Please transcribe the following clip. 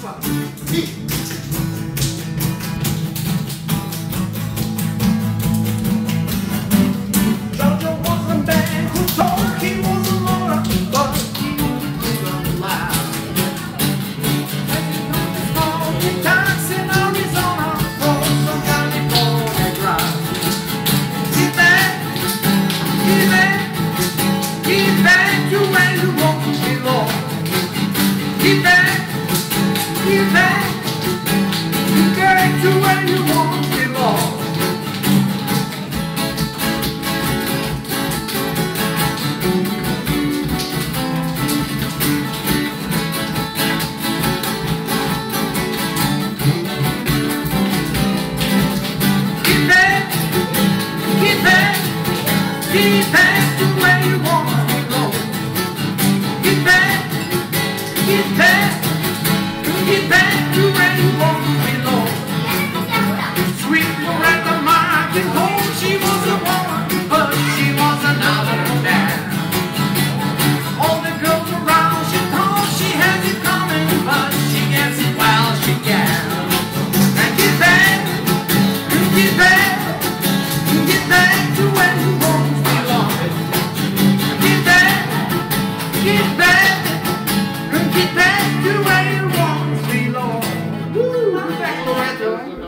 Ufa! Ih! you back. Get to where you belong. Get back, get back, get back to where you want to. Get back, get back get back to where you want to be. Governador.